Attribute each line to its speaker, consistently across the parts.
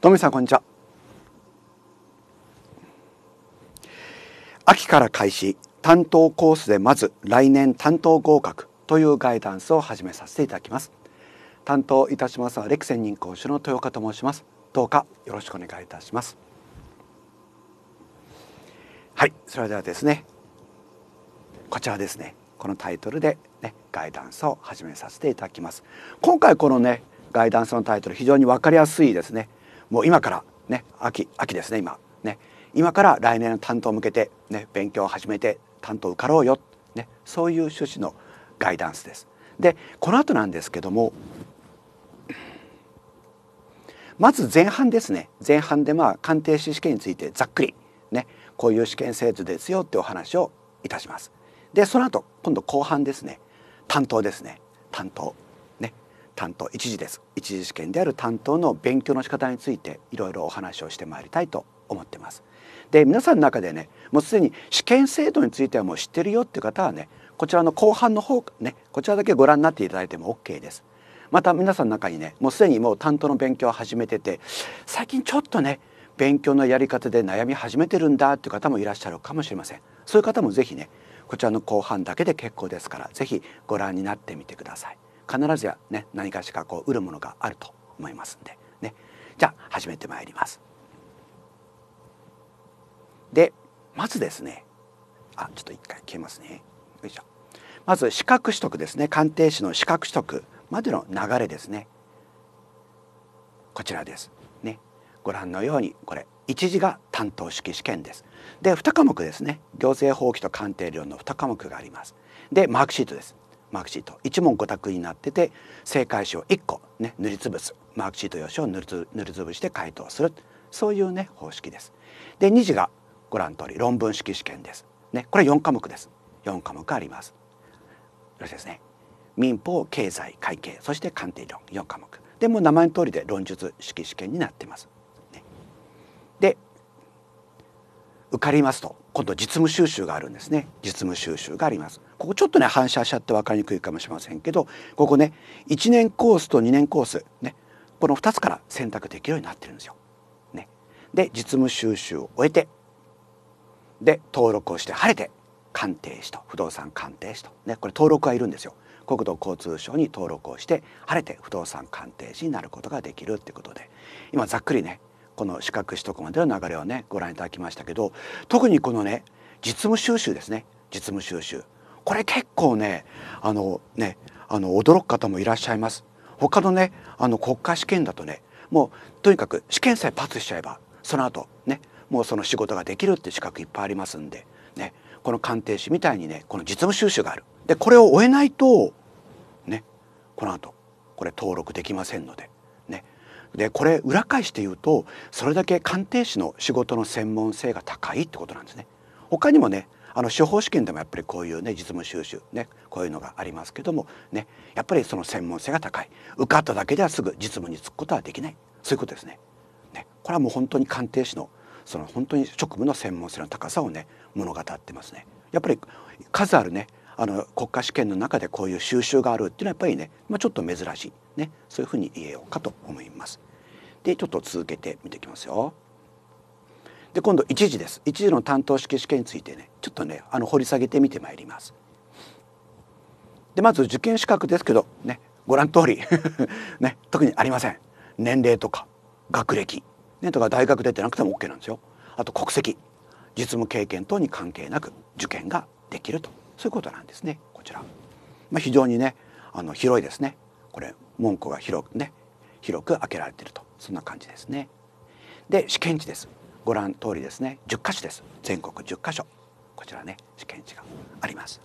Speaker 1: どうもさんこんにちは。秋から開始担当コースでまず来年担当合格というガイダンスを始めさせていただきます。担当いたしますはレクセン任講師の豊岡と申します。どうかよろしくお願いいたします。はいそれではですねこちらですね。このタイトルでねガイダンスを始めさせていただきます。今回このねガイダンスのタイトル非常に分かりやすいですね。もう今からね秋秋ですね今。ね。今から来年の担当を向けてね勉強を始めて担当受かろうよ。ね。そういう趣旨のガイダンスです。でこの後なんですけどもまず前半ですね。前半でまあ鑑定士試験についてざっくりねこういう試験制度ですよってお話をいたします。でその後今度後半ですね。担当ですね。担当。担当一次です一次試験である担当の勉強の仕方についていろいろお話をしてまいりたいと思ってます。で皆さんの中でねもうすでに試験制度についてはもう知ってるよっていう方はねこちらの後半の方ねこちらだけご覧になっていただいても OK です。また皆さんの中にねもうすでにもう担当の勉強を始めてて最近ちょっとね勉強のやり方で悩み始めてるんだっていう方もいらっしゃるかもしれません。そういう方も是非ねこちらの後半だけで結構ですから是非ご覧になってみてください。必ずやね何かしらこう売るものがあると思いますんでね。じゃあ始めてまいります。でまずですねあちょっと一回消えますね。よいしょ。まず資格取得ですね。鑑定士の資格取得までの流れですね。こちらです。ね。ご覧のようにこれ一次が担当式試験です。で2科目ですね。行政法規と鑑定量の2科目があります。でマークシートです。マークシート一問五択になってて正解紙を1個ね塗りつぶすマークシート用紙を塗りつ塗りつぶして回答するそういうね方式です。で2次がご覧の通り論文式試験です。ねこれ4科目です。4科目あります。よろしいですね。民法経済会計そして鑑定論4科目でも名前の通りで論述式試験になっています。ね、で受かりますと。今度実務収集があるんですね。実務収集があります。ここちょっとね反射しちゃって分かりにくいかもしれませんけどここね1年コースと2年コースねこの2つから選択できるようになってるんですよ。ね、で実務収集を終えてで登録をして晴れて鑑定士と不動産鑑定士と。ねこれ登録はいるんですよ。国土交通省に登録をして晴れて不動産鑑定士になることができるっていうことで。今ざっくりねこの資格取得までの流れをねご覧いただきましたけど特にこのね実務収集ですね。実務収集。これ結構ねあのねあの驚く方もいらっしゃいます。他のねあの国家試験だとねもうとにかく試験さえパスしちゃえばその後ねもうその仕事ができるって資格いっぱいありますんでねこの鑑定士みたいにねこの実務収集がある。でこれを終えないとねこの後これ登録できませんので。でこれ裏返して言うとそれだけ鑑定士の仕事の専門性が高いってことなんですね。他にもねあの司法試験でもやっぱりこういうね実務収集ねこういうのがありますけどもねやっぱりその専門性が高い受かっただけではすぐ実務に就くことはできないそういうことですね。ねこれはもう本当に鑑定士のその本当に職務の専門性の高さをね物語ってますね。やっぱり数あるねあの国家試験の中でこういう収集があるっていうのはやっぱりね、まあ、ちょっと珍しいねそういうふうに言えようかと思います。でちょっと続けて見ていきますよ。で今度一次です一次の担当式試験についてねちょっとねあの掘り下げてみてまいります。でまず受験資格ですけどねご覧通り ね特にありません年齢とか学歴ねとか大学出てなくても OK なんですよ。あと国籍実務経験等に関係なく受験ができるとそういうことなんですねこちら。まあ、非常にねあの広いですねこれ門戸が広くね広く開けられているとそんな感じですね。で試験地ですご覧通りですね10箇所です全国10箇所こちらね試験地があります。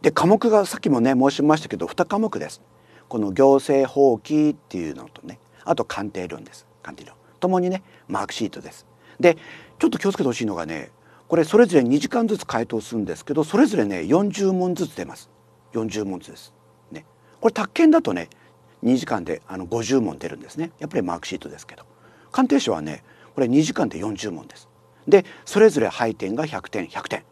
Speaker 1: で科目がさっきもね申しましたけど2科目です。この行政法規っていうのとねあと鑑定論です鑑定論ともにねマークシートです。でちょっと気をつけてほしいのがねこれそれぞれ2時間ずつ回答するんですけどそれぞれね40問ずつ出ます。40問ずつです。ね、これ宅建だとね2時間であの50問出るんですね。やっぱりマークシートですけど。鑑定士はねこれ2時間で40問です。でそれぞれ配点が100点100点。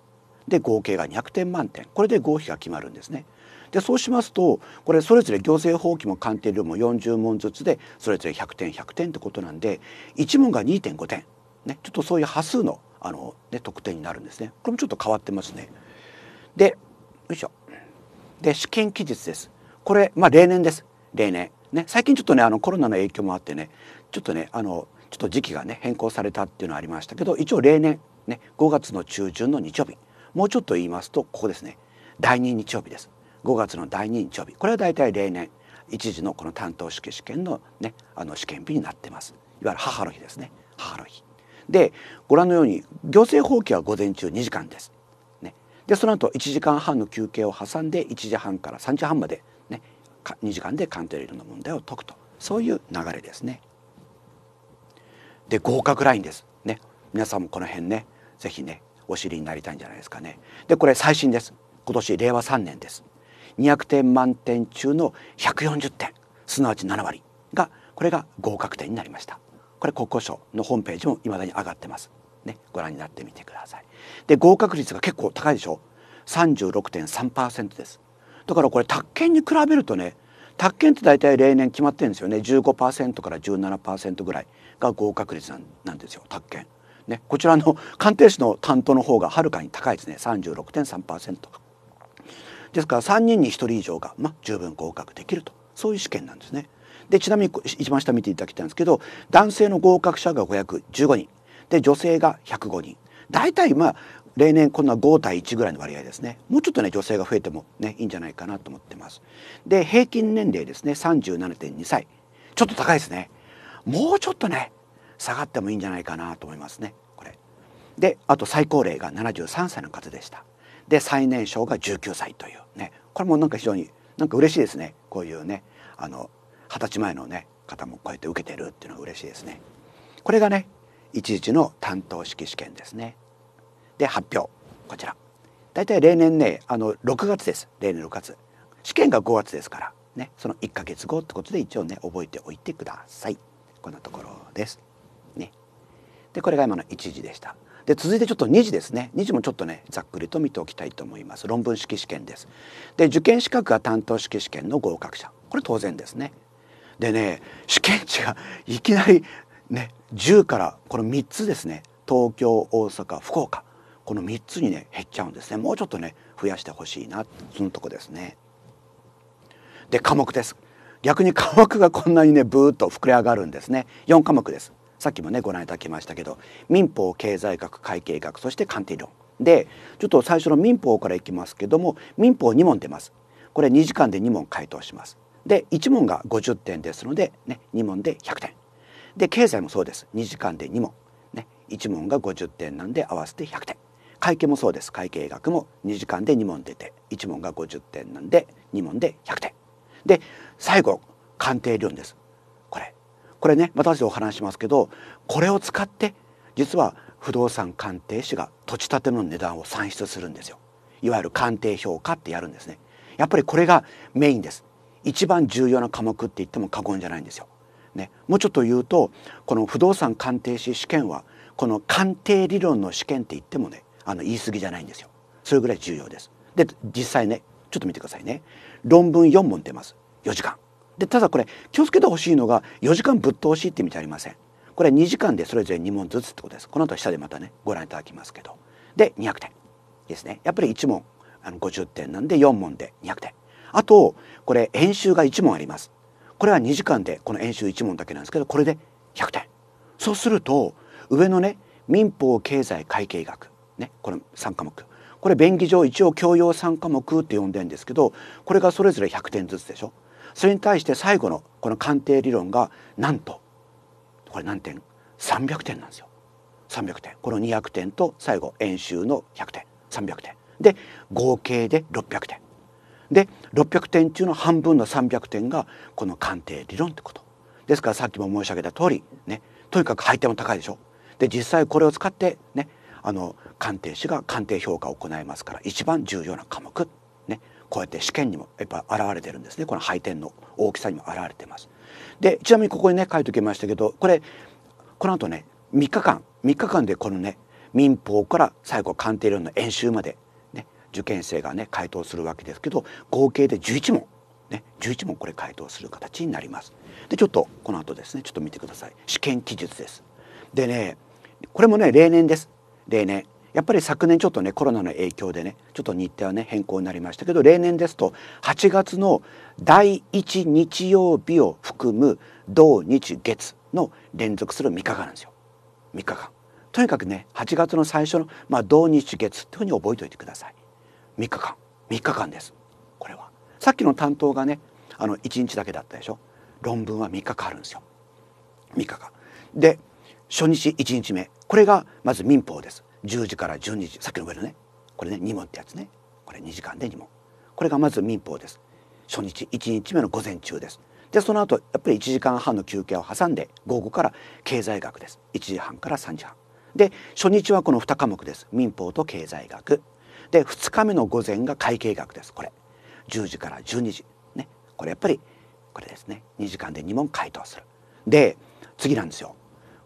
Speaker 1: で合計が200点満点。これで合否が決まるんですね。でそうしますとこれそれぞれ行政法規も鑑定料も40問ずつでそれぞれ100点100点ってことなんで1問が2.5点、ね、ちょっとそういう波数のあの、ね、得点になるんですね。これもちょっと変わってますね。でよいしょ。で試験期日です。これまあ例年です。例年。ね、最近ちょっとねあのコロナの影響もあってねちょっとねあのちょっと時期がね変更されたっていうのはありましたけど一応例年ね5月の中旬の日曜日。もうちょっと言いますとここですね。第2日曜日です。5月の第2日曜日。これは大体例年。一時のこの担当式試験の,、ね、あの試験日になってます。いわゆる母の日ですね。母の日。でご覧のように行政法規は午前中2時間です、ね、でその後1時間半の休憩を挟んで1時半から3時半まで、ね、2時間で鑑定理論の問題を解くと。そういう流れですね。で合格ラインです。ね。皆さんもこの辺ね是非ねお知りになりたいんじゃないですかね。でこれ最新です。今年令和3年です。200点満点中の140点。すなわち7割がこれが合格点になりました。これ国交省のホームページも未だに上がってます。ねご覧になってみてください。で合格率が結構高いでしょ？36.3%です。だからこれ宅建に比べるとね宅建って大体例年決まってるんですよね。15%から17%ぐらいが合格率なんですよ宅建。ね、こちらの 鑑定士の担当の方がはるかに高いですね。36.3%ですから3人に1人以上が、まあ、十分合格できると。そういう試験なんですね。でちなみに一番下見ていただきたいんですけど男性の合格者が515人。で女性が105人。大体まあ例年こんな5対1ぐらいの割合ですね。もうちょっとね女性が増えてもねいいんじゃないかなと思ってます。で平均年齢ですね37.2歳。ちょっと高いですね。もうちょっとね下がってもいいんじゃないかなと思いますねこれ。であと最高齢が73歳の方でした。で最年少が19歳というね。これもなんか非常になんか嬉しいですねこういうねあの二十歳前のね方もこうやって受けてるっていうのは嬉しいですね。これがね一日の担当式試験ですね。で発表。こちら。大体例年ねあの6月です。例年6月。試験が5月ですから。ねその1か月後ってことで一応ね覚えておいてください。こんなところです。ね。でこれが今の1時でした。で続いてちょっと2次ですね。2次もちょっとねざっくりと見ておきたいと思います。論文式試験です。で受験資格が担当式試験の合格者。これ当然ですね。でね試験値がいきなりね10からこの3つですね。東京大阪福岡。この3つにね減っちゃうんですね。もうちょっとね増やしてほしいな。そのとこですね。で科目です。逆に科目がこんなにねブーッと膨れ上がるんですね。4科目です。さっきもねご覧いただきましたけど民法経済学会計学そして鑑定論。でちょっと最初の民法からいきますけども民法2問出ます。これ2時間で2問回答します。で1問が50点ですので、ね、2問で100点。で経済もそうです。2時間で2問、ね、1問が50点なんで合わせて100点。会計もそうです。会計学も2時間で2問出て1問が50点なんで2問で100点。で最後鑑定理論です。これ。これね私でお話しますけどこれを使って実は不動産鑑定士が土地建ての値段を算出するんですよ。いわゆる鑑定評価ってやるんですね。やっぱりこれがメインです。一番重要な科目って言っても過言じゃないんですよ。ね、もうちょっと言うとこの不動産鑑定士試験はこの鑑定理論の試験って言ってもねあの言い過ぎじゃないんですよ。それぐらい重要です。で実際ねちょっと見てくださいね。論文4問出ます。4時間。でただこれ気をつけてほしいのが4時間ぶっ通しって意味じゃありません。これ2時間でそれぞれ2問ずつってことです。この後下でまたねご覧いただきますけど。で200点。ですね。やっぱり1問あの50点なんで4問で200点。あとこれ演習が1問あります。これは2時間でこの演習1問だけなんですけどこれで100点。そうすると上のね民法経済会計学ねこれ3科目。これ便宜上一応教養3科目って呼んでるんですけどこれがそれぞれ100点ずつでしょ。それに対して最後のこの鑑定理論がなんとこれ何点？300点なんですよ。300点。この200点と最後演習の100点。300点。で合計で600点。で600点中の半分の300点がこの鑑定理論ってこと。ですからさっきも申し上げた通りねとにかく配点も高いでしょ。で実際これを使ってねあの鑑定士が鑑定評価を行いますから一番重要な科目ねこうやって試験にもやっぱ現れてるんですね。この配点の大きさにも現れてます。でちなみにここにね書いておきましたけどこれこの後ね3日間3日間でこのね民法から最後鑑定論の演習まで受験生がね回答するわけですけど合計で11問ね11問これ回答する形になります。でちょっとこの後ですねちょっと見てください。試験記述です。でねこれもね例年です。例年。やっぱり昨年ちょっとねコロナの影響でねちょっと日程はね変更になりましたけど例年ですと8月の第1日曜日を含む土日月の連続する3日間なんですよ。3日間。とにかくね8月の最初の、まあ、土日月っていうふうに覚えておいてください。3日間。3日間です。これは。さっきの担当がねあの1日だけだったでしょ？論文は3日間あるんですよ。3日間。で初日1日目。これがまず民法です。10時から12時。さっきの上のね。これね2問ってやつね。これ2時間で2問。これがまず民法です。初日1日目の午前中です。でその後やっぱり1時間半の休憩を挟んで午後から経済学です。1時半から3時半。で初日はこの2科目です。民法と経済学。で2日目の午前が会計学ですこれ。10時から12時。ね。これやっぱりこれですね。2時間で2問回答する。で次なんですよ。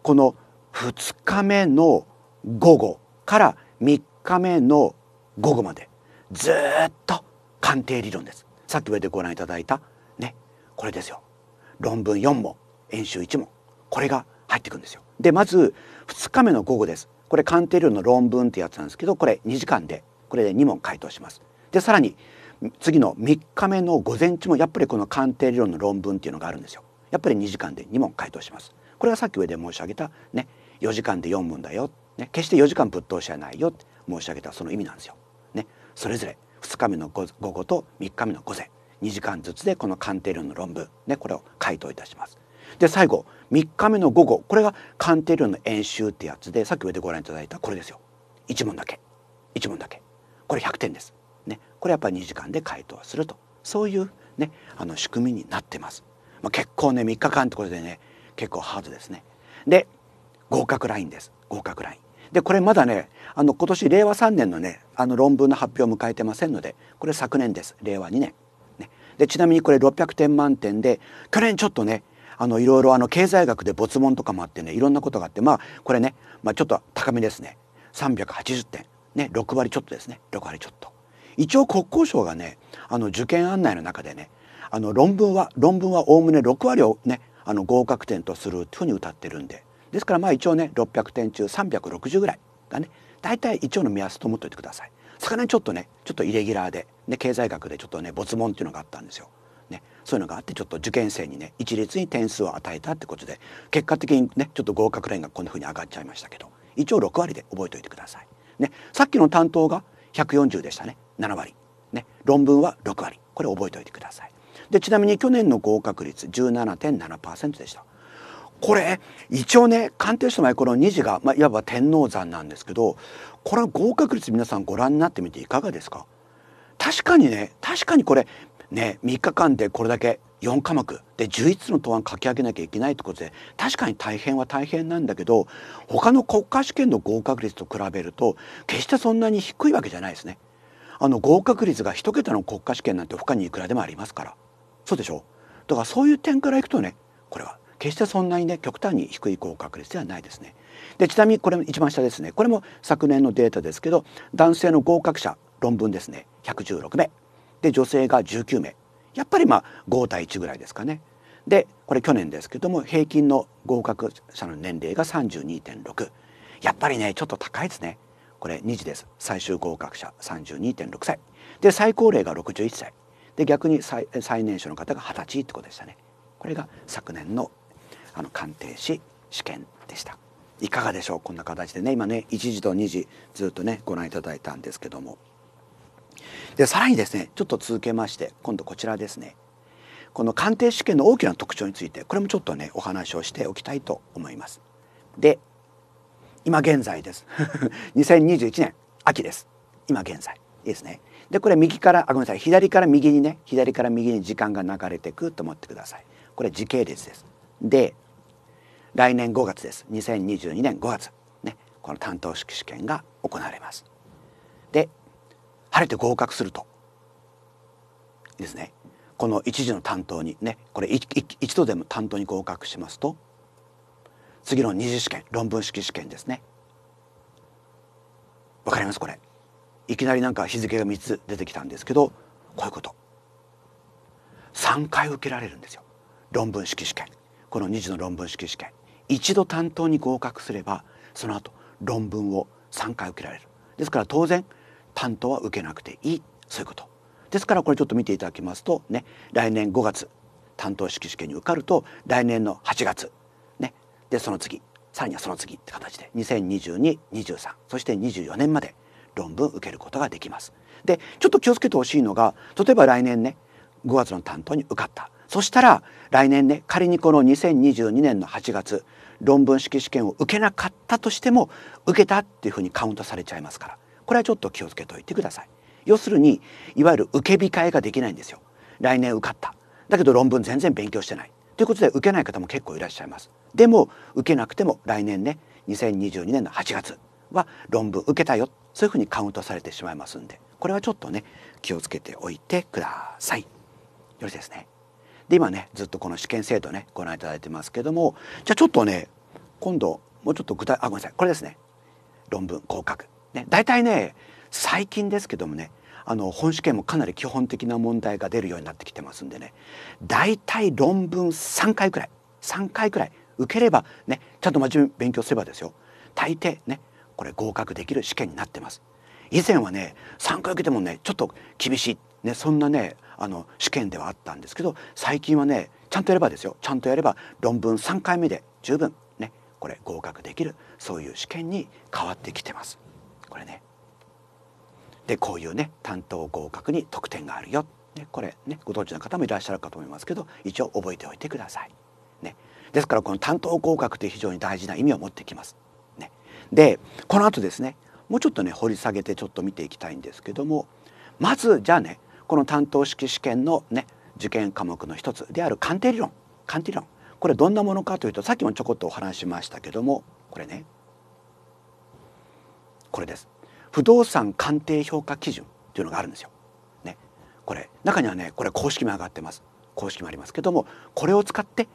Speaker 1: この2日目の午後から3日目の午後までずっと鑑定理論です。さっき上でご覧いただいたね。これですよ。論文4問演習1問。これが入ってくるんですよ。でまず2日目の午後です。これ鑑定理論の論文ってやつなんですけどこれ2時間でこれで2問回答します。でさらに次の3日目の午前中もやっぱりこの鑑定理論の論文っていうのがあるんですよ。やっぱり2時間で2問回答します。これはさっき上で申し上げたね4時間で4問だよ、ね、決して4時間ぶっ通しはないよ。って申し上げたその意味なんですよ。ね、それぞれ2日目の午後と3日目の午前2時間ずつでこの鑑定論の論文、ね、これを回答いたします。で最後3日目の午後これが鑑定論の演習ってやつでさっき上でご覧いただいたこれですよ。1問だけ。1問だけ。これ100点です。ね、これやっぱり2時間で回答するとそういうねあの仕組みになってます。まあ、結構ね3日間ってことでね結構ハードですね。で合格ラインです合格ライン。でこれまだねあの今年令和3年のねあの論文の発表を迎えてませんのでこれ昨年です令和2年。ね、でちなみにこれ600点満点で去年ちょっとねあのいろいろあの経済学で没問とかもあってねいろんなことがあってまあこれね、まあ、ちょっと高めですね380点ね6割ちょっとですね6割ちょっと。一応国交省がねあの受験案内の中でねあの論文は論文はおおむね6割をねあの合格点とするというふうに歌ってるんでですからまあ一応ね600点中360ぐらいがね大体一応の目安と思っておいてください。さにちょっとねちょっとイレギュラーで、ね、経済学でちょっとね没問っていうのがあったんですよ。ね、そういうのがあってちょっと受験生にね一律に点数を与えたってことで結果的にねちょっと合格ラインがこんなふうに上がっちゃいましたけど一応6割で覚えておいてください。ね、さっきの担当が140でしたね。7割、ね、論文は6割。これ覚えておいてください。でちなみに去年の合格率17.7%でした。これ一応ね鑑定士の前この2次が、まあ、いわば天王山なんですけどこれ合格率皆さんご覧になってみていかがですか？確かにね確かにこれね3日間でこれだけ4科目。で11つの答案書き上げなきゃいけないってことで確かに大変は大変なんだけど他の国家試験の合格率と比べると決してそんなに低いわけじゃないですね。あの合格率が一桁の国家試験なんて他にいくらでもありますから。そうでしょだからそういう点からいくとねこれは決してそんなにね極端に低い合格率ではないですね。でちなみにこれも一番下ですね。これも昨年のデータですけど男性の合格者論文ですね。116名。で女性が19名。やっぱりまあ5対1ぐらいですかね。でこれ去年ですけども平均の合格者の年齢が32.6やっぱりねちょっと高いですね。これ2次です。最終合格者32.6歳。で最高齢が61歳。で逆に最最年少の方が20歳ってことでしたね。これが昨年のあの鑑定士試験でした。いかがでしょう？こんな形でね今ね1時と2時ずっとねご覧いただいたんですけども。でさらにですねちょっと続けまして今度こちらですね。この鑑定試験の大きな特徴についてこれもちょっとねお話をしておきたいと思います。で今現在です。2021年秋です。今現在。いいですね。でこれ右からあごめんなさい。左から右にね左から右に時間が流れていくと思ってください。これ時系列です。で来年5月です。2022年5月。ね。この担当式試験が行われます。で晴れて合格すると。ですね。この一時の担当にねこれ一度でも担当に合格しますと次の二次試験論文式試験ですね。わかります？これ。いきなりなんか日付が3つ出てきたんですけどこういうこと。3回受けられるんですよ。論文式試験。この2次の論文式試験。一度担当に合格すればその後論文を3回受けられる。ですから当然担当は受けなくていい。そういうこと。ですからこれちょっと見ていただきますとね来年5月担当式試験に受かると来年の8月ねでその次さらにはその次って形で202223そして24年まで論文受けることができます。でちょっと気をつけてほしいのが例えば来年ね5月の担当に受かった。そしたら来年ね仮にこの2022年の8月論文式試験を受けなかったとしても受けたっていうふうにカウントされちゃいますから。これはちょっと気をつけておいてください。要するにいわゆる受け控えができないんですよ。来年受かっただけど論文全然勉強してないということで受けない方も結構いらっしゃいます。でも受けなくても来年ね2022年の8月は論文受けたよそういうふうにカウントされてしまいますんでこれはちょっとね気をつけておいてください。よろしいですね。で今ねずっとこの試験制度ねご覧いただいてますけどもじゃあちょっとね今度もうちょっと具体あごめんなさいこれですね論文合格ね大体ね最近ですけどもねあの本試験もかなり基本的な問題が出るようになってきてますんでね大体論文3回くらい3回くらい受ければねちゃんと真面目に勉強すればですよ。大抵ねこれ合格できる試験になってます。以前はね3回受けてもねちょっと厳しい、ね、そんなねあの試験ではあったんですけど最近はねちゃんとやればですよ。ちゃんとやれば論文3回目で十分ねこれ合格できるそういう試験に変わってきてます。これね。でこういうね担当合格に得点があるよ、ね、これねご存知の方もいらっしゃるかと思いますけど一応覚えておいてください。ね、ですからこの担当合格って非常に大事な意味を持ってきます。ね、でこの後ですねもうちょっとね掘り下げてちょっと見ていきたいんですけどもまずじゃあねこの担当式試験のね受験科目の一つである鑑定理論。鑑定理論。これどんなものかというとさっきもちょこっとお話しましたけどもこれねこれです。不動産鑑定評価基準というのがあるんですよ。ね、これ中にはねこれ公式も上がってます。公式もありますけどもこれを使って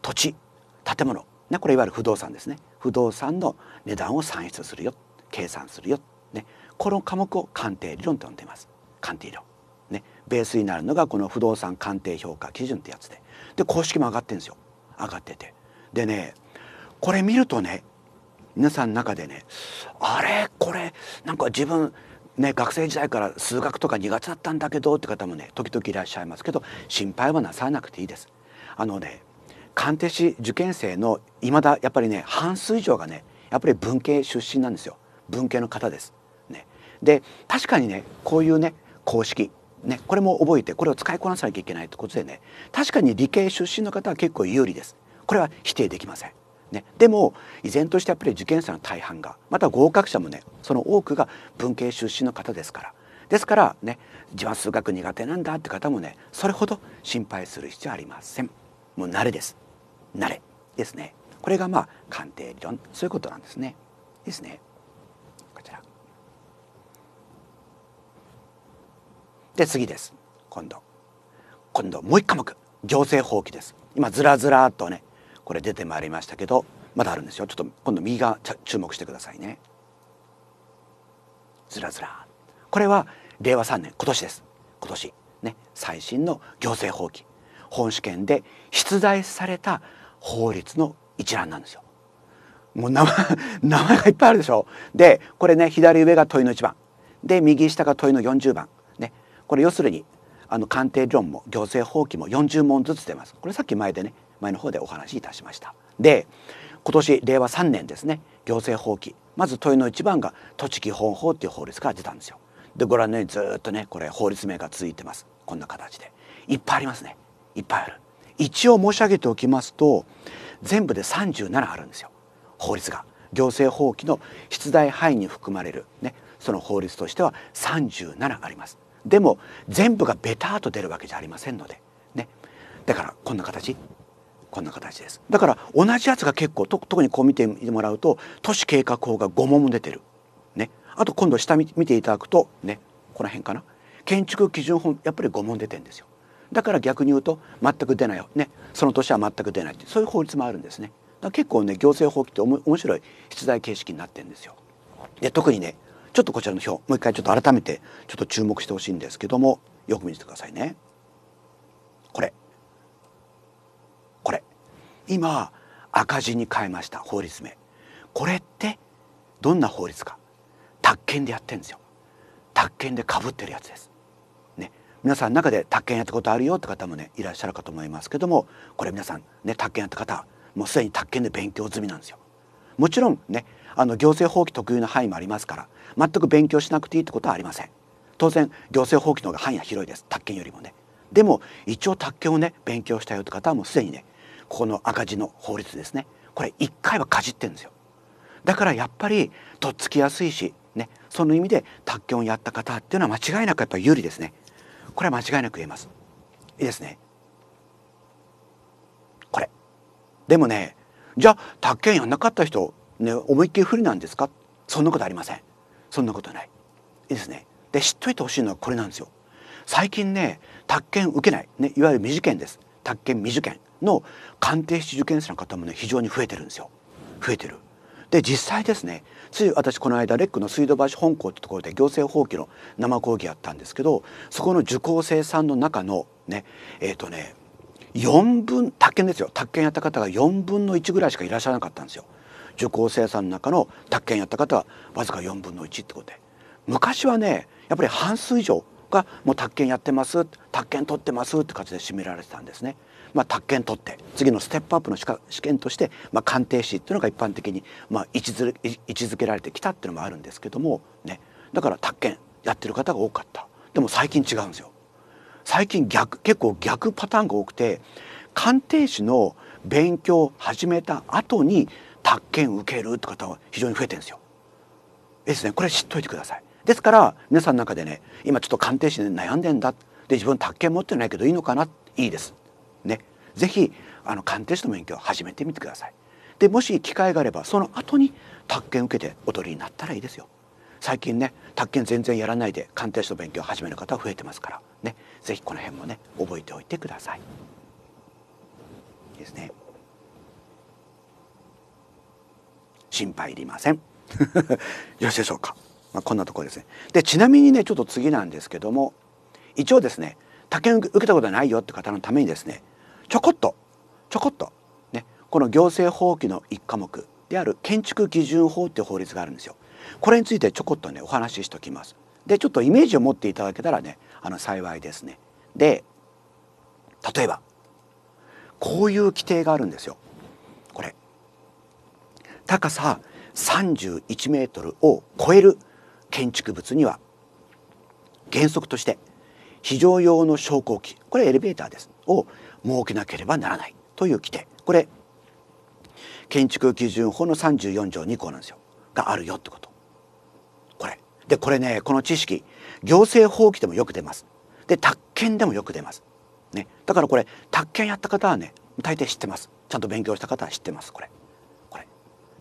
Speaker 1: 土地建物、ね、これいわゆる不動産ですね。不動産の値段を算出するよ。計算するよ、ね、この科目を鑑定理論と呼んでいます。鑑定理論。ね、ベースになるのがこの不動産鑑定評価基準ってやつで。で公式も上がってるんですよ。上がってて。でねこれ見るとね皆さんの中でねあれ？これ？なんか自分ね学生時代から数学とか苦手だったんだけどって方もね時々いらっしゃいますけど心配はなさなくていいです。あのね鑑定士受験生のいまだやっぱりね半数以上がねやっぱり文系出身なんですよ。文系の方です。ね、で確かにねこういうね公式ね、これも覚えてこれを使いこなさなきゃいけないということでね確かに理系出身の方は結構有利です。これは否定できません。ね、でも依然としてやっぱり受験生の大半がまた合格者もねその多くが文系出身の方ですから。ですからね自分は数学苦手なんだって方もねそれほど心配する必要はありません。もう慣れです。慣れですね。これがまあ鑑定理論そういうことなんですね。ですね。こちら。で次です。今度。今度もう一科目。行政法規です。今ずらずらっとねこれ出てまいりましたけどまだあるんですよ。ちょっと今度右側注目してくださいね。ずらずら。これは令和3年今年です。今年。ね。最新の行政法規本試験で出題された法律の一覧なんですよ。もう名前 名前がいっぱいあるでしょ。でこれね左上が問いの1番。で右下が問いの40番。ね。これ要するにあの鑑定論も行政法規も40問ずつ出ます。これさっき前でね前の方でお話しいたしました。で今年令和3年ですね。行政法規まず問いの一番が栃木本法っていう法律から出たんですよ。でご覧のようにずっとねこれ法律名が続いてます。こんな形で。いっぱいありますね。いっぱいある。一応申し上げておきますと全部で37あるんですよ。法律が。行政法規の出題範囲に含まれるねその法律としては37あります。でも全部がベターと出るわけじゃありませんので。ね。だからこんな形。こんな形です。だから同じやつが結構特にこう見てもらうと都市計画法が5問も出てる、ね、あと今度下見ていただくとね。この辺かな。建築基準法やっぱり5問出てんですよ。だから逆に言うと全く出ないよ。ね。その年は全く出ないってそういう法律もあるんですね。結構ね行政法規って面白い出題形式になってるんですよ。で特にねちょっとこちらの表もう一回ちょっと改めてちょっと注目してほしいんですけどもよく見てくださいね。これ。今赤字に変えました法律名。これってどんな法律か。宅建でやってるんですよ。宅建でかぶってるやつです。ね。皆さん中で宅建やったことあるよって方もねいらっしゃるかと思いますけどもこれ皆さんね宅建やった方もうすでに宅建で勉強済みなんですよ。もちろんねあの行政法規特有の範囲もありますから全く勉強しなくていいってことはありません。当然行政法規の方が範囲は広いです。宅建よりもね。でも一応宅建をね勉強したよって方はもうすでにねここの赤字の法律ですね。これ一回はかじってんですよ。だからやっぱりとっつきやすいしねその意味で宅建をやった方っていうのは間違いなくやっぱり有利ですね。これは間違いなく言えます。いいですね。これ。でもねじゃあ宅建やんなかった人ね思いっきり不利なんですか？そんなことありません。そんなことない。いいですね。で知っといてほしいのはこれなんですよ。最近ね宅建受けない、ね、いわゆる未受験です。宅建未受験。の鑑定士受験生の方もね非常に増えてるんですよ。増えてる。で実際ですねつい私この間レックの水道橋本校ってところで行政法規の生講義やったんですけどそこの受講生さんの中のねえっ、ー、とね4分宅建ですよ。宅建やった方が4分の1ぐらいしかいらっしゃらなかったんですよ。受講生さんの中の宅建やった方はわずか4分の1ってことで。昔はねやっぱり半数以上がもう宅建やってます宅建取ってますって形で占められてたんですね。まあ、宅建取って次のステップアップの試験として、まあ、鑑定士っていうのが一般的に、まあ、位置づ位置づけられてきたっていうのもあるんですけども、ね、だから宅建やってる方が多かったでも最近違うんですよ。最近逆結構逆パターンが多くて鑑定士の勉強を始めた後に宅建受けるって方は非常に増えてるんですよ。ですねこれ知っといてください。ですから皆さんの中でね今ちょっと鑑定士で悩んでんだで自分宅建持ってないけどいいのかないいです。ね是非あの鑑定士の免許を始めてみてください。でもし機会があればその後に宅建受けてお取りになったらいいですよ。最近ね宅建全然やらないで鑑定士の勉強を始める方増えてますからね是非この辺もね覚えておいてください。ですね。心配いりません。よろしいでしょうか。まあ、こんなところですね。でちなみにねちょっと次なんですけども一応ですね宅建受けたことないよって方のためにですねちょこっとちょこっとねこの行政法規の一科目である建築基準法っていう法律があるんですよ。これについてちょこっとねお話ししておきます。でちょっとイメージを持っていただけたらねあの幸いですね。で例えばこういう規定があるんですよ。これ高さ31メートルを超える建築物には原則として非常用の昇降機これエレベーターですを設けなければならないという規定。これ建築基準法の34条2項なんですよ。があるよってこと。これ。でこれねこの知識行政法規でもよく出ます。で宅建でもよく出ます。ね。だからこれ宅建やった方はね大抵知ってます。ちゃんと勉強した方は知ってます。これ。これ。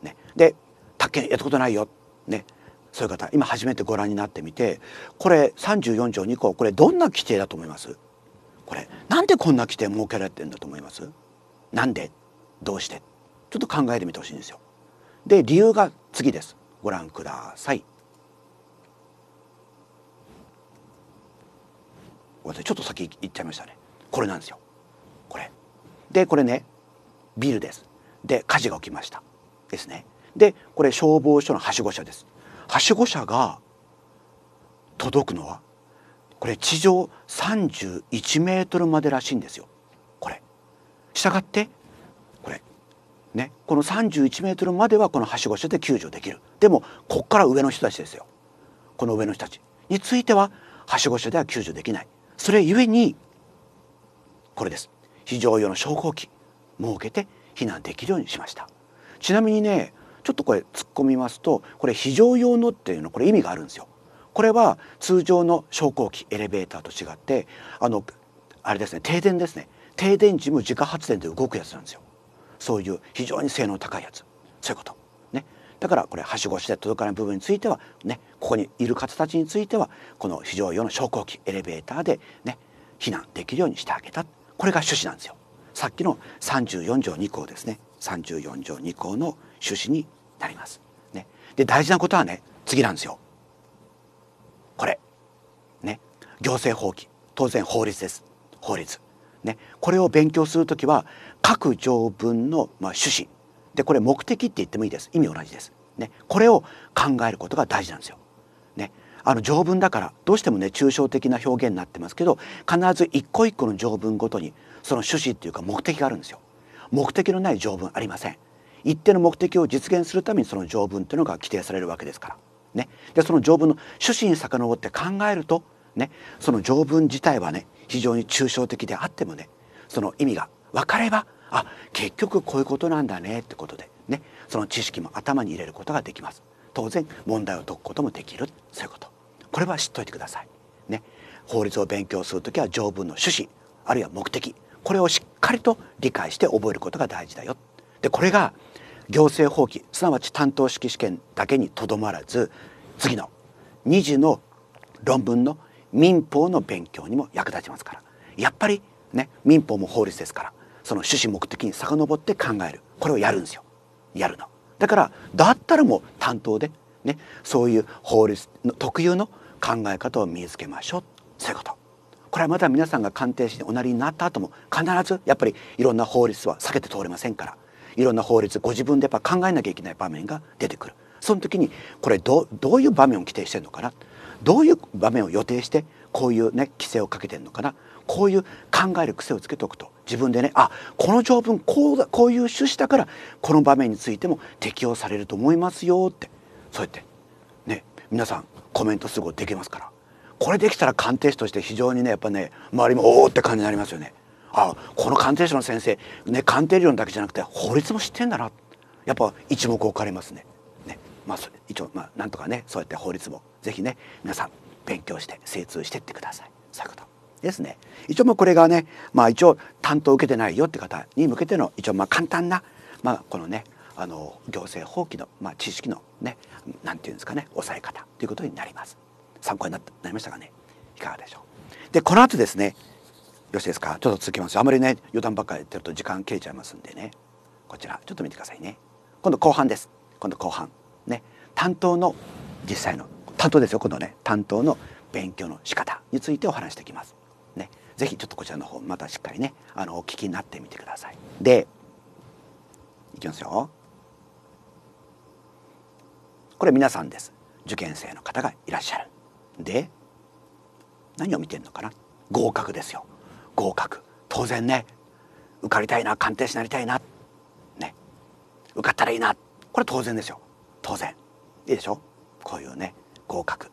Speaker 1: ね。で宅建やったことないよ。ね。そういう方今初めてご覧になってみてこれ34条2項これどんな規定だと思います？これなんでこんな規定設けられてるんだと思います？なんで？どうして？ちょっと考えてみてほしいんですよ。で理由が次です。ご覧ください。ちょっと先言っちゃいましたね。これなんですよ。これ。でこれねビルです。で火事が起きました。ですね。でこれ消防署のはしご車です。はしご車が届くのはこれ地上31メートルまでらしいんですよ。これ。したがってこれ。ね。この31メートルまではこのはしご車で救助できる。でもこっから上の人たちですよ。この上の人たち。についてははしご車では救助できない。それゆえにこれです。非常用の昇降機設けて避難できるようにしました。ちなみにねちょっとこれ突っ込みますとこれ非常用のっていうのこれ意味があるんですよ。これは通常の昇降機エレベーターと違ってあのあれですね停電ですね停電時も自家発電で動くやつなんですよ。そういう非常に性能高いやつそういうこと。ね、だからこれはしごして届かない部分についてはねここにいる方たちについてはこの非常用の昇降機エレベーターでね避難できるようにしてあげたこれが趣旨なんですよ。さっきの34条2項ですね34条2項の趣旨になります。ね、で大事なことはね次なんですよ。これ。ね。行政法規。当然法律です。法律。ね。これを勉強する時は各条文のまあ趣旨。でこれ目的って言ってもいいです。意味同じです。ね。これを考えることが大事なんですよ。ね。あの条文だからどうしてもね抽象的な表現になってますけど必ず一個一個の条文ごとにその趣旨っていうか目的があるんですよ。目的のない条文ありません。一定の目的を実現するためにその条文というのが規定されるわけですから。ね。でその条文の趣旨に遡って考えるとねその条文自体はね非常に抽象的であってもねその意味が分かればあ結局こういうことなんだねってことでねその知識も頭に入れることができます。当然問題を解くこともできるそういうこと。これは知っといてください。ね。法律を勉強する時は条文の趣旨あるいは目的これをしっかりと理解して覚えることが大事だよ。でこれが行政法規すなわち担当式試験だけにとどまらず次の2次の論文の民法の勉強にも役立ちますから。やっぱりね民法も法律ですからその趣旨目的に遡って考える。これをやるんですよ。やるの。だからだったらもう担当でねそういう法律の特有の考え方を身につけましょう。そういうこと。これはまた皆さんが鑑定士におなりになった後も必ずやっぱりいろんな法律は避けて通れませんから。いろんな法律ご自分でやっぱ考えなきゃいけない場面が出てくる。その時にこれどどういう場面を規定してるのかな？どういう場面を予定してこういうね規制をかけてるのかな？こういう考える癖をつけておくと。自分でねあこの条文こうだこういう趣旨だからこの場面についても適用されると思いますよって。そうやってね皆さんコメントすぐできますから。これできたら鑑定士として非常にねやっぱね周りもおおって感じになりますよね。あこの鑑定士の先生ね鑑定理論だけじゃなくて法律も知ってんだなやっぱ一目置かれますね。ねまあ一応まあなんとかねそうやって法律もぜひね皆さん勉強して精通してってください。そういうことですね。一応もうこれがねまあ一応担当受けてないよって方に向けての一応まあ簡単なまあこのねあの行政法規のまあ知識のねなんていうんですかね抑え方ということになります。参考になりましたかね？いかがでしょう？でこの後ですねろしいですか？ちょっと続きますあまりね余談ばっかり言ってると時間切れちゃいますんでね。こちらちょっと見てくださいね。今度後半です。今度後半。ね。担当の実際の担当ですよ。今度ね担当の勉強の仕方についてお話していきます。ね。ぜひちょっとこちらの方またしっかりねあのお聞きになってみてください。でいきますよ。これ皆さんです。受験生の方がいらっしゃる。で何を見てんのかな？合格ですよ。合格。当然ね。受かりたいな。鑑定士になりたいな。ね。受かったらいいな。これ当然ですよ。当然。いいでしょ？こういうね。合格。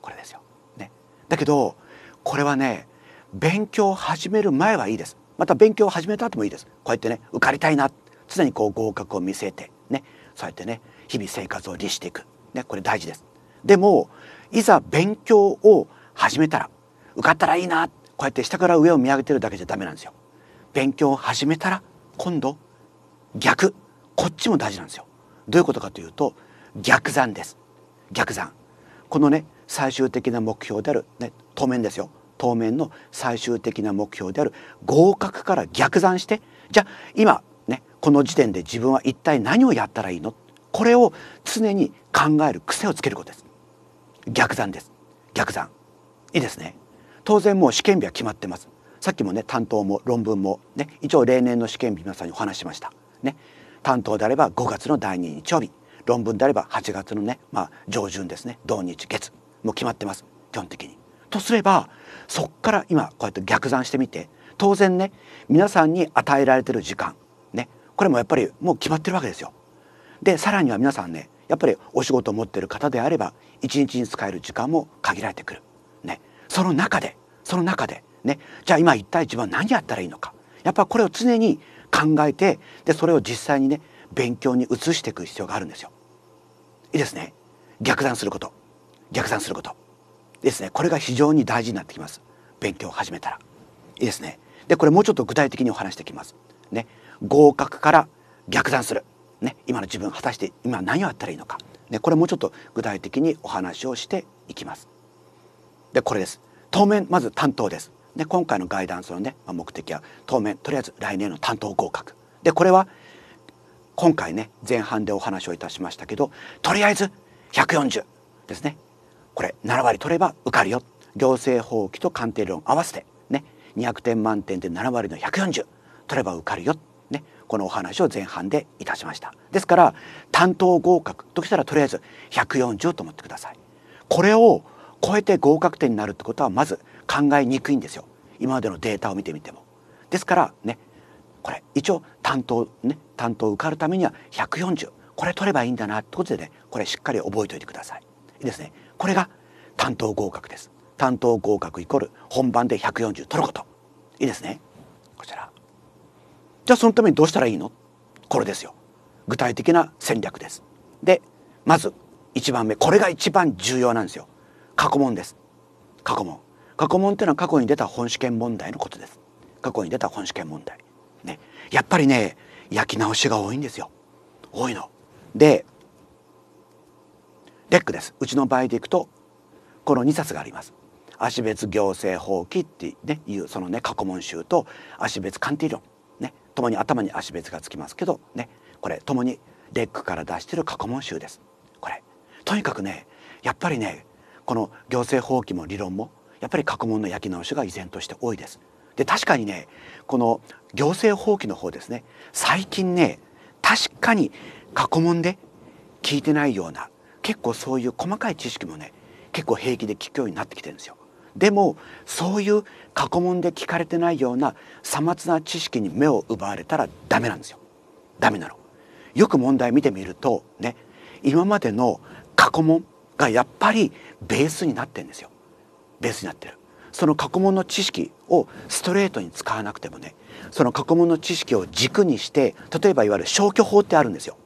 Speaker 1: これですよ、ね、だけどこれはね勉強を始める前はいいです。また勉強を始めた後もいいです。こうやってね受かりたいな。常にこう合格を見据えて。ね。そうやってね日々生活を律していく。ね。これ大事です。でもいざ勉強を始めたら受かったらいいな。こうやって下から上を見上げてるだけじゃダメなんですよ。勉強を始めたら今度逆こっちも大事なんですよ。どういうことかというと逆算です。逆算このね最終的な目標である、ね、当面ですよ当面の最終的な目標である合格から逆算してじゃあ今ねこの時点で自分は一体何をやったらいいの？これを常に考える癖をつけることです。逆算です逆算いいですね当然もう試験日は決まってます。さっきもね担当も論文もね一応例年の試験日皆さんにお話しました。ね。担当であれば5月の第2日曜日。論文であれば8月のねまあ上旬ですね。同日月。もう決まってます。基本的に。とすればそっから今こうやって逆算してみて当然ね皆さんに与えられてる時間。ね。これもやっぱりもう決まってるわけですよ。でさらには皆さんねやっぱりお仕事を持ってる方であれば一日に使える時間も限られてくる。その中でその中でね。じゃあ今一体自分は何やったらいいのか。やっぱこれを常に考えてでそれを実際にね勉強に移していく必要があるんですよ。いいですね。逆算すること。逆算すること。ですね。これが非常に大事になってきます。勉強を始めたら。いいですね。でこれもうちょっと具体的にお話していきます。ね。合格から逆算する。ね、今の自分果たして今何をやったらいいのか、ね、これもうちょっと具体的にお話をしていきます。でこれです。当面まず担当です。で今回のガイダンスのね目的は当面とりあえず来年の担当合格。でこれは今回ね前半でお話をいたしましたけどとりあえず140ですね。これ7割取れば受かるよ。行政法規と鑑定論合わせてね200点満点で7割の140取れば受かるよ。ねこのお話を前半でいたしました。ですから担当合格ときたらとりあえず140と思ってください。これを超えて合格点になるってことはまず考えにくいんですよ。今までのデータを見てみても。ですからねこれ一応担当ね担当受かるためには140これ取ればいいんだなってことでねこれしっかり覚えておいてください。いいですね。これが担当合格です。担当合格イコール本番で140取ること。いいですね。こちら。じゃあそのためにどうしたらいいの？これですよ。具体的な戦略です。でまず1番目。これが一番重要なんですよ。過去問です。過去問。過去問っていうのは過去に出た本試験問題のことです。過去に出た本試験問題。ね。やっぱりね焼き直しが多いんですよ。多いの。で LECです。うちの場合でいくとこの2冊があります。肢別行政法規って、ね、いうそのね過去問集と肢別鑑定論ね。ともに頭に肢別がつきますけどね。これともに LECから出してる過去問集です。これ。とにかくねやっぱりねこの行政法規も理論もやっぱり過去問の焼き直しが依然として多いです。で確かにねこの行政法規の方ですね最近ね確かに過去問で聞いてないような結構そういう細かい知識もね結構平気で聞くようになってきてるんですよ。でもそういう過去問で聞かれてないようなさまつな知識に目を奪われたらダメなんですよ。ダメなの。よく問題見てみるとね今までの過去問がやっぱりベースになってんですよ。ベースになってる。その過去問の知識をストレートに使わなくてもねその過去問の知識を軸にして例えばいわゆる消去法ってあるんですよ。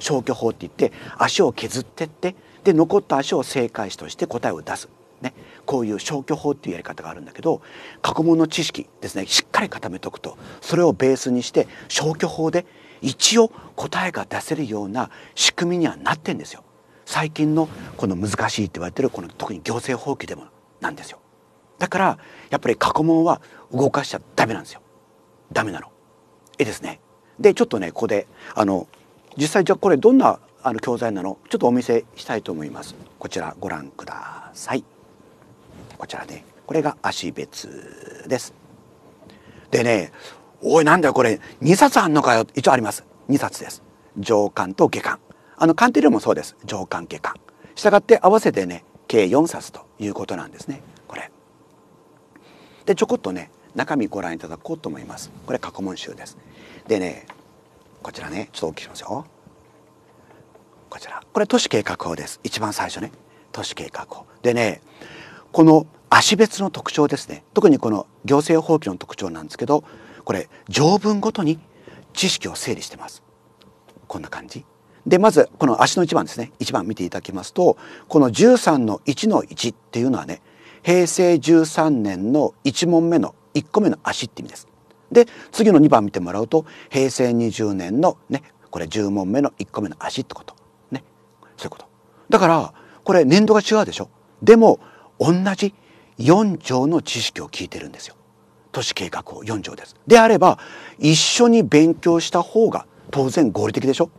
Speaker 1: 消去法って言って足を削ってってで残った足を正解詞として答えを出す。ね、こういう消去法っていうやり方があるんだけど過去問の知識ですねしっかり固めておくとそれをベースにして消去法で一応答えが出せるような仕組みにはなってんですよ。最近のこの難しいって言われてるこの特に行政法規でもなんですよ。だからやっぱり過去問は動かしちゃダメなんですよ。ダメなの。えですね。でちょっとねここであの実際じゃあこれどんなあの教材なの？ちょっとお見せしたいと思います。こちらご覧ください。こちらねこれが足別です。でねおいなんだよこれ2冊あんのかよ一応あります2冊です上巻と下巻あの鑑定量もそうです。上巻下巻したがって合わせてね計4冊ということなんですね。これ。でちょこっとね中身ご覧いただこうと思います。これ過去問集です。でねこちらねちょっと大きくしますよ。こちら。これ都市計画法です。一番最初ね。都市計画法。でねこの足別の特徴ですね。特にこの行政法規の特徴なんですけどこれ条文ごとに知識を整理してます。こんな感じ。でまずこの足の1番ですね。1番見ていただきますとこの13の1の1っていうのはね平成13年の1問目の1個目の足って意味です。で次の2番見てもらうと平成20年のねこれ10問目の1個目の足ってこと。ね。そういうこと。だからこれ年度が違うでしょ。でも同じ4条の知識を聞いてるんですよ。都市計画法4条です。であれば一緒に勉強した方が当然合理的でしょ。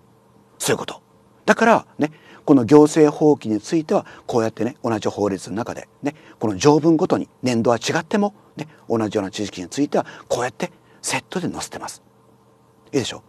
Speaker 1: そういうこと。だからねこの行政法規についてはこうやってね同じ法律の中でねこの条文ごとに年度は違ってもね同じような知識についてはこうやってセットで載せてます。いいでしょ？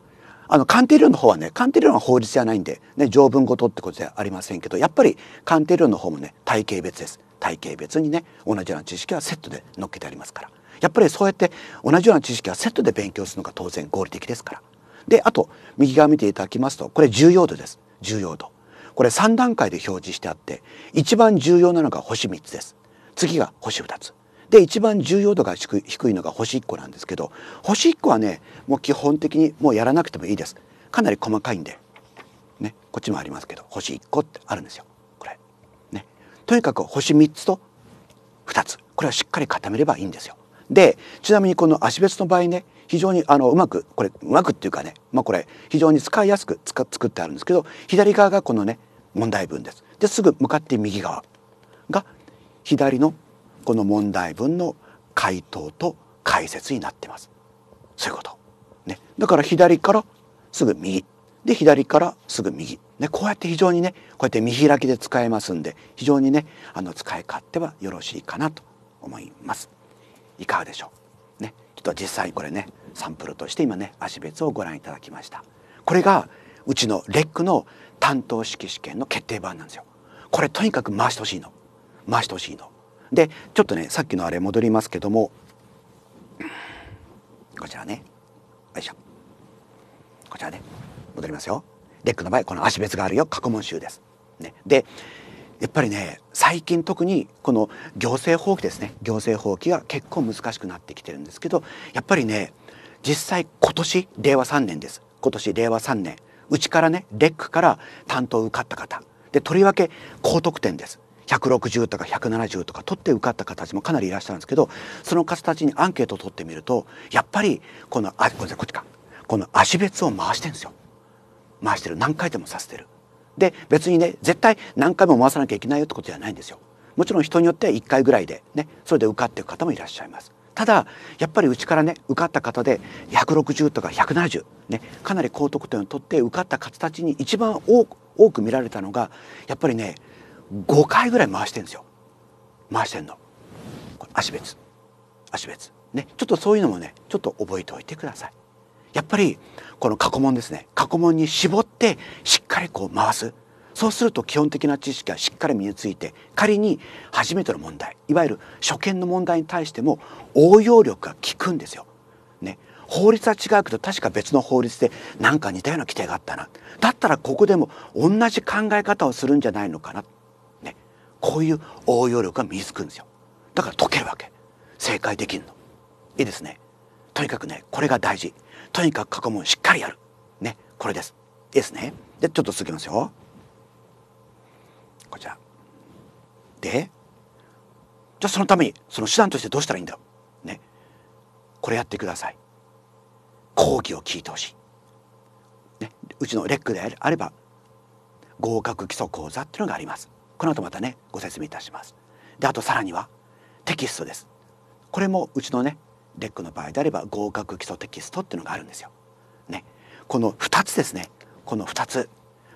Speaker 1: あの鑑定料の方はね鑑定料は法律じゃないんで、ね、条文ごとってことじゃありませんけどやっぱり鑑定料の方もね体系別です。体系別にね同じような知識はセットで載っけてありますから。やっぱりそうやって同じような知識はセットで勉強するのが当然合理的ですから。であと右側見ていただきますとこれ重要度です。重要度。これ3段階で表示してあって一番重要なのが星3つです。次が星2つ。で一番重要度が低いのが星1個なんですけど星1個はねもう基本的にもうやらなくてもいいです。かなり細かいんで。ねこっちもありますけど星1個ってあるんですよ。これ。ね。とにかく星3つと2つ。これはしっかり固めればいいんですよ。でちなみにこの足別の場合ね非常にあのうまくこれうまくっていうかねまあこれ非常に使いやすく作ってあるんですけど左側がこのね問題文です。ですぐ向かって右側が左のこの問題文の回答と解説になってます。そういうこと。ね。だから左からすぐ右で左からすぐ右、ね、こうやって非常にねこうやって見開きで使えますんで非常にねあの使い勝手はよろしいかなと思いますいかがでしょう？っと実際これねサンプルとして今ね足別をご覧いただきました。これがうちのレックの担当式試験の決定版なんですよ。これとにかく回してほしいの。回してほしいの。でちょっとねさっきのあれ戻りますけどもこちらね。よいしょ。こちらね。戻りますよ。レックの場合この足別があるよ。過去問集です、ね、でやっぱりね最近特にこの行政法規ですね。行政法規が結構難しくなってきてるんですけどやっぱりね実際今年令和3年です。今年令和3年。うちからねレックから担当受かった方。でとりわけ高得点です。160とか170とか取って受かった方たちもかなりいらっしゃるんですけどその方たちにアンケートを取ってみるとやっぱりこのあごめんなさいこっちか。この足別を回してるんですよ。回してる。何回でもさせてる。で別にね絶対何回も回さなきゃいけないよってことじゃないんですよ。もちろん人によっては1回ぐらいでねそれで受かっていく方もいらっしゃいます。ただやっぱりうちからね受かった方で160とか170ねかなり高得点を取って受かった方たちに一番多く多く見られたのがやっぱりね5回ぐらい回してるんですよ。回してんの。足別足別。ねちょっとそういうのもねちょっと覚えておいてください。やっぱりこの過去問ですね。過去問に絞ってしっかりこう回す。そうすると基本的な知識がしっかり身について仮に初めての問題いわゆる初見の問題に対しても応用力が効くんですよ。ね、法律は違うけど確か別の法律で何か似たような規定があったな。だったらここでも同じ考え方をするんじゃないのかな、ね、こういう応用力が身につくんですよ。だから解けるわけ。正解できるの。いいですね。とにかくねこれが大事。とにかく過去問しっかりやる。ねこれです。ですね。でちょっと続きますよ。こちら。でじゃあそのためにその手段としてどうしたらいいんだ？ろうね。これやってください。講義を聞いてほしい、ね、うちのレックであれば合格基礎講座っていうのがあります。この後またねご説明いたします。であとさらにはテキストです。これもうちのねレックの場合であれば合格基礎テキストっていうのがあるんですよ。ね、この2つですね。この2つ。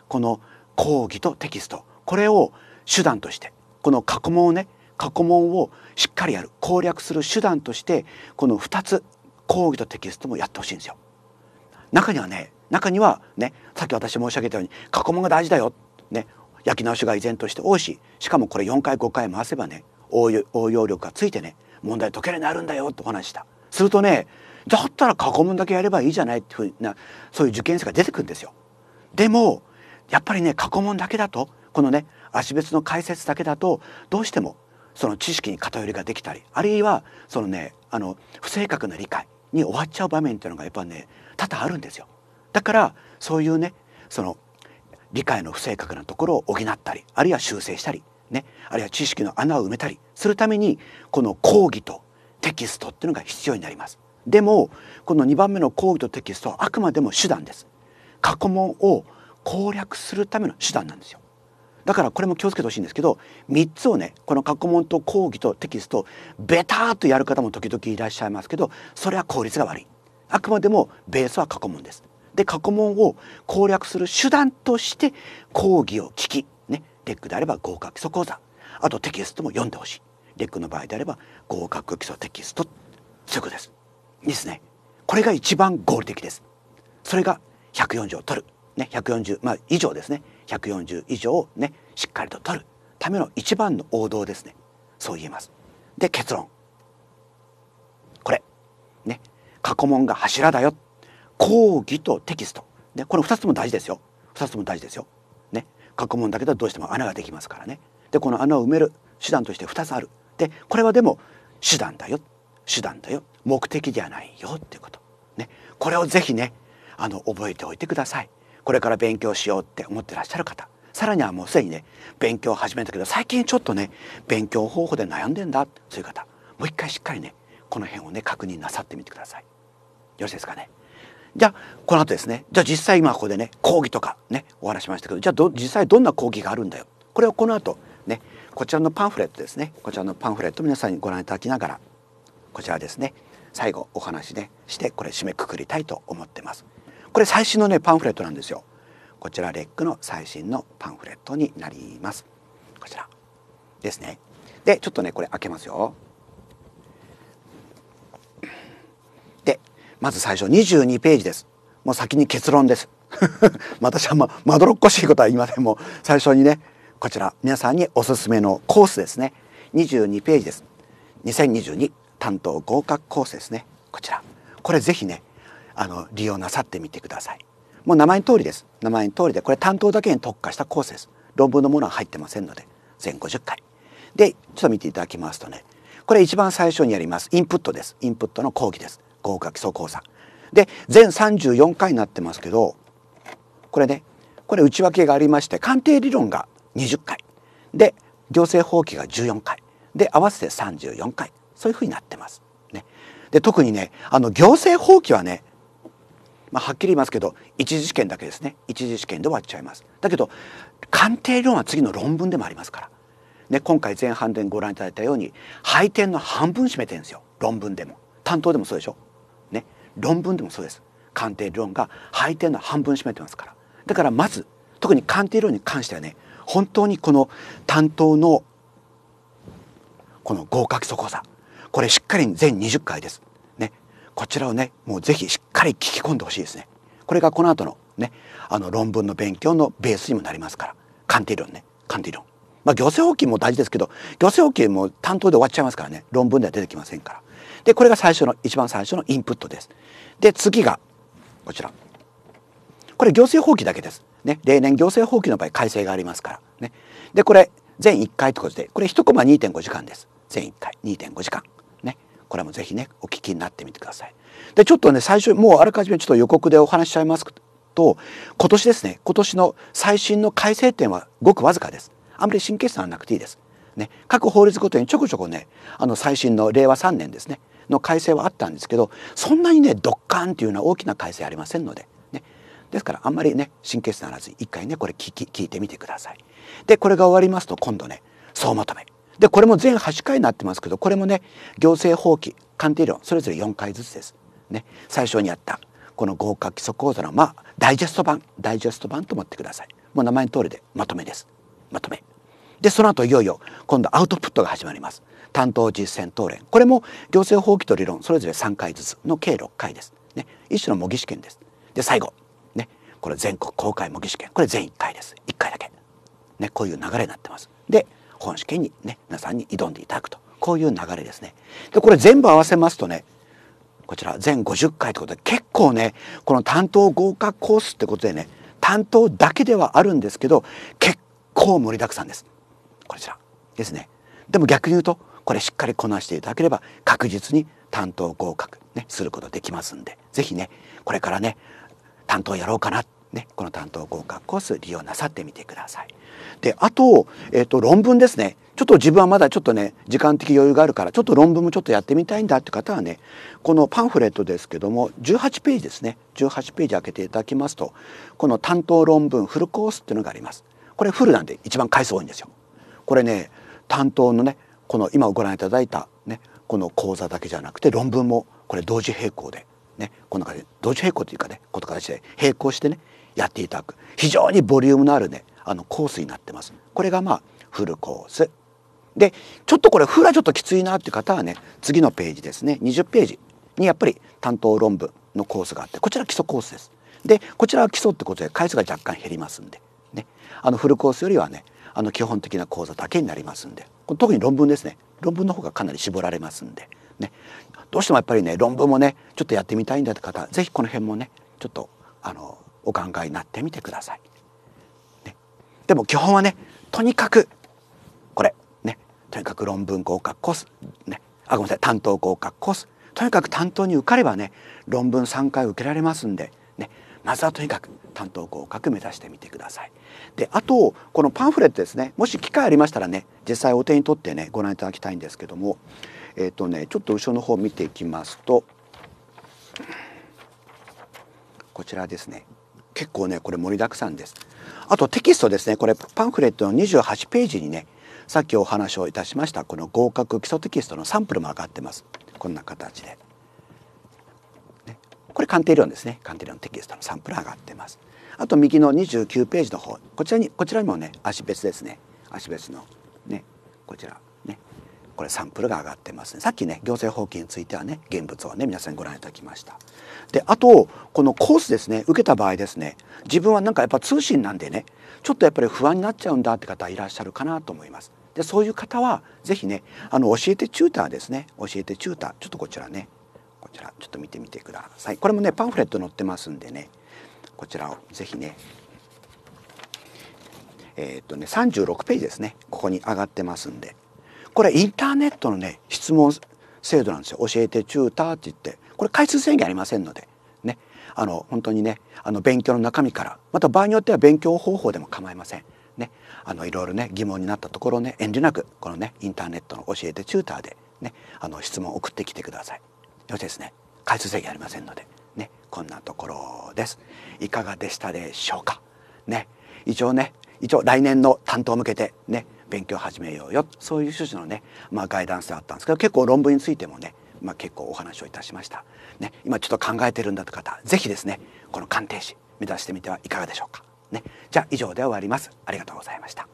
Speaker 1: この講義とテキスト。これを手段としてこの過去問をね過去問をしっかりやる。攻略する手段としてこの2つ講義とテキストもやってほしいんですよ。中にはね中にはねさっき私申し上げたように過去問が大事だよ、ね、焼き直しが依然として多いししかもこれ4回5回回せばね応用力がついてね問題解けるようになるんだよってお話したするとねだったら過去問だけやればいいじゃないっていうふうなそういう受験生が出てくるんですよでもやっぱりね過去問だけだとこのね足別の解説だけだとどうしてもその知識に偏りができたりあるいはそのねあの不正確な理解に終わっちゃう場面っていうのがやっぱね多々あるんですよ。だからそういうねその理解の不正確なところを補ったりあるいは修正したりねあるいは知識の穴を埋めたりするためにこの講義とテキストっていうのが必要になります。でもこの2番目の講義とテキストはあくまでも手段です。過去問を攻略するための手段なんですよ。だからこれも気をつけてほしいんですけど3つをねこの過去問と講義とテキストベターとやる方も時々いらっしゃいますけどそれは効率が悪いあくまでもベースは過去問ですで過去問を攻略する手段として講義を聞きねレックであれば合格。基礎講座あとテキストも読んでほしい。レックの場合であれば合格基礎テキストそういうことです。いいですね。これが一番合理的です。それが140を取る。ね140まあ以上ですね。140以上をねしっかりと取るための一番の王道ですね。そう言えます。で結論。これ。ね。過去問が柱だよ。講義とテキスト。ねこの2つも大事ですよ。2つも大事ですよ。過去問だけどどうしても穴ができますからね。でこの穴を埋める手段として2つある。でこれはでも手段だよ。手段だよ。目的ではないよっていうこと。ね。これをぜひねあの覚えておいてください。これから勉強しようって思ってらっしゃる方。さらにはもうすでにね勉強を始めたけど最近ちょっとね勉強方法で悩んでんだ。そういう方。もう一回しっかりねこの辺をね確認なさってみてください。よろしいですかね。じゃあこの後ですね。じゃあ実際今ここでね講義とかねお話しましたけどじゃあ実際どんな講義があるんだよ。これをこの後ねこちらのパンフレットですね。こちらのパンフレット皆さんにご覧いただきながらこちらですね。最後お話ねしてこれ締めくくりたいと思ってます。これ最新のねパンフレットなんですよ。こちらレックの最新のパンフレットになります。こちらですね。でちょっとねこれ開けますよでまず最初22ページです。もう先に結論です。私 はままどろっこしいことは言いません。もう最初にねこちら皆さんにおすすめのコースですね。22ページです。2022担当合格コースですね。こちら。これぜひねあの利用なさってみてください。もう名前の通りです。名前の通りでこれ担当だけに特化したコースです。論文のものは入ってませんので全50回。でちょっと見ていただきますとねこれ一番最初にやります。インプットです。インプットの講義です。合格基礎講座で全34回になってますけどこれねこれ内訳がありまして鑑定理論が20回。で行政法規が14回。で合わせて34回。そういうふうになってます。ね、で特にねあの行政法規はね、まあ、はっきり言いますけど一次試験だけですね。一次試験で終わっちゃいます。だけど鑑定理論は次の論文でもありますから、ね、今回前半でご覧いただいたように配点の半分占めてるんですよ。論文でも。担当でもそうでしょ。論文でもそうです。鑑定理論が配点の半分占めてますからだからまず特に鑑定理論に関してはね本当にこの担当のこの合格基礎講座これしっかり全20回です。ね、こちらをねもうぜひしっかり聞き込んでほしいですね。これがこの後のねあの論文の勉強のベースにもなりますから鑑定論ね鑑定論。まあ行政法規も大事ですけど行政法規も担当で終わっちゃいますからね論文では出てきませんから。でこれが最初の一番最初のインプットです。で次がこちら。これ行政法規だけです。ね、例年行政法規の場合改正がありますから。ね、でこれ全1回ということでこれ1コマ2.5時間です。全1回2.5時間。ね、これもぜひねお聞きになってみてください。でちょっとね最初もうあらかじめちょっと予告でお話しちゃいますと今年ですね今年の最新の改正点はごくわずかです。あんまり神経質にななくていいです。ね、各法律ごとにちょこちょこねあの最新の令和3年ですねの改正はあったんですけどそんなにねドッカンっていうような大きな改正ありませんので、ね、ですからあんまりね神経質ならず一回ねこれ聞き聞いてみてください。でこれが終わりますと今度ね総まとめでこれも全8回になってますけどこれもね行政法規鑑定論それぞれ4回ずつです。ね、最初にやったこの合格基礎講座のまあダイジェスト版ダイジェスト版と思ってください。もう名前の通りでまとめです。まとめ。でその後いよいよ今度アウトプットが始まります。担当実践答練これも行政法規と理論それぞれ3回ずつの計6回です。ね、一種の模擬試験です。で最後ねこれ全国公開模擬試験これ全1回です1回だけ。ねこういう流れになってます。で本試験にね皆さんに挑んでいただくとこういう流れですね。でこれ全部合わせますとねこちら全50回ということで結構ねこの担当合格コースってことでね担当だけではあるんですけど結構盛りだくさんです。こちらですね。でも逆に言うとこれしっかりこなしていただければ確実に担当合格、ね、することできますんで是非ねこれからね担当やろうかなね、この担当合格コース利用なさってみてください。であと,、えーと、論文ですねちょっと自分はまだちょっとね時間的余裕があるからちょっと論文もちょっとやってみたいんだって方はねこのパンフレットですけども18ページですね18ページ開けていただきますとこの担当論文フルコースっていうのがあります。これフルなんで一番回数多いんですよ。これね担当のねこの今ご覧いただいた、ね、この講座だけじゃなくて論文もこれ同時並行で、ね、こんな感じ同時並行というかねこの形で並行してねやっていただく。非常にボリュームのあるねあのコースになってます。これがまあフルコース。でちょっとこれフルはちょっときついなっていう方はね次のページですね。20ページにやっぱり担当論文のコースがあってこちら基礎コースです。でこちらは基礎ってことで回数が若干減りますんで、ね、あのフルコースよりはねあの基本的な講座だけになりますんで。特に論文ですね。論文の方がかなり絞られますんで、ね、どうしてもやっぱりね論文もねちょっとやってみたいんだって方是非この辺もねちょっとあのお考えになってみてください。ね、でも基本はねとにかくこれ。ね。とにかく論文合格コース。ね。あごめんなさい担当合格コース。とにかく担当に受かればね論文3回受けられますんでまずはとにかく担当合格目指してみてください。であとこのパンフレットですね。もし機会ありましたらね実際お手に取ってねご覧いただきたいんですけども。えっ、ー、とねちょっと後ろの方を見ていきますと。こちらですね。結構ねこれ盛りだくさんです。あとテキストですね。これパンフレットの28ページにねさっきお話をいたしましたこの合格基礎テキストのサンプルも上がってます。こんな形で、これ鑑定論ですね。鑑定論テキストのサンプル上がってます。あと右の29ページの方。こちらにこちらにもね足別ですね。足別のねこちらね。これサンプルが上がってますね。さっきね行政法規についてはね現物をね皆さんにご覧いただきました。であとこのコースですね。受けた場合ですね。自分はなんかやっぱ通信なんでねちょっとやっぱり不安になっちゃうんだって方いらっしゃるかなと思います。でそういう方は是非ねあの教えてチューターですね。教えてチューター。ちょっとこちらねこちらちょっと見てみてください。これもねパンフレット載ってますんでねこちらを是非ねえー、っとね36ページですねここに上がってますんで。これインターネットのね質問制度なんですよ。教えてチューターって言って。これ回数制限ありませんのでね。あの本当にねあの勉強の中身から。また場合によっては勉強方法でも構いません。ね、あのいろいろね疑問になったところをね遠慮なくこのねインターネットの教えてチューターでねあの質問を送ってきてください。よしですね。回数制限ありませんので。ね。こんなところです。いかがでしたでしょうか？ね。一応ね一応来年の担当向けてね勉強始めようよ。そういう趣旨のね、まあ、ガイダンスであったんですけど結構論文についてもねまあ、結構お話をいたしました、ね、今ちょっと考えてるんだという方是非ですねこの鑑定士目指してみてはいかがでしょうか、ね、じゃあ以上で終わります。ありがとうございました。